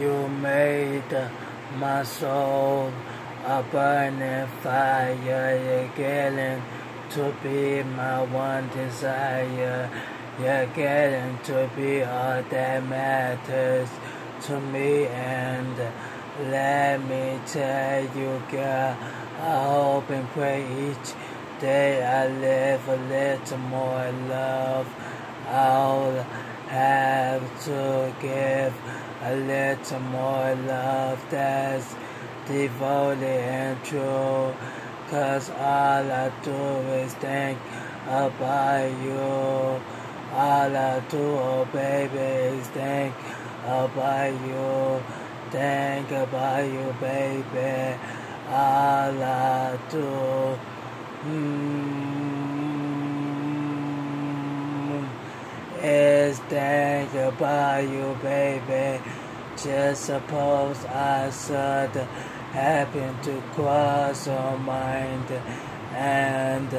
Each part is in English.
You made my soul a burning fire. You're getting to be my one desire. You're getting to be all that matters to me. And let me tell you, girl, I hope and pray each day I live a little more love. I'll have to give a little more love that's devoted and true. Cause all I do is think about you. All I do, oh baby, is think about you. Think about you, baby. All I do. Mm, is think about you, baby. Just suppose I should happen to cross your mind, and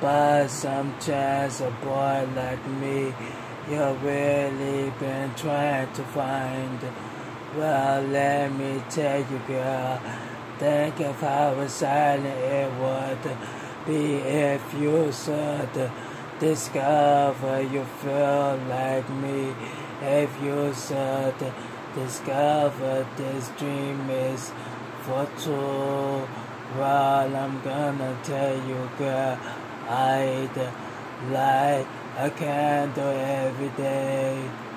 by some chance a boy like me you've really been trying to find. Well, let me tell you, girl, think of how silent, it would be if you should discover you feel like me, if you should discover this dream is for true. Well, I'm gonna tell you, girl, I'd light a candle every day.